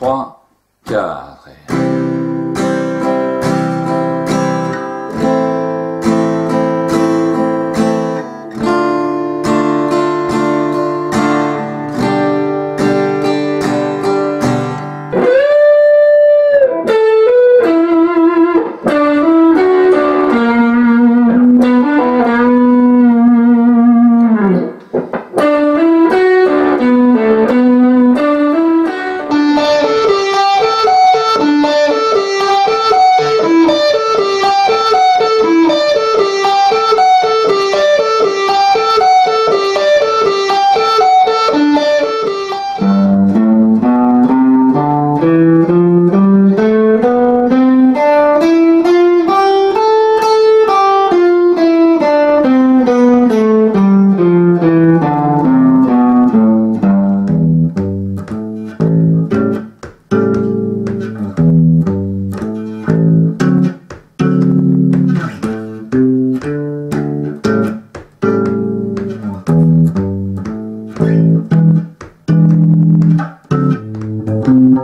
光，这。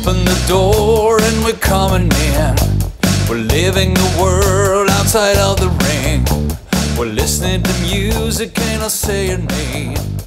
open the door and we're coming in. We're living the world outside of the ring. We're listening to music and I'll say your name.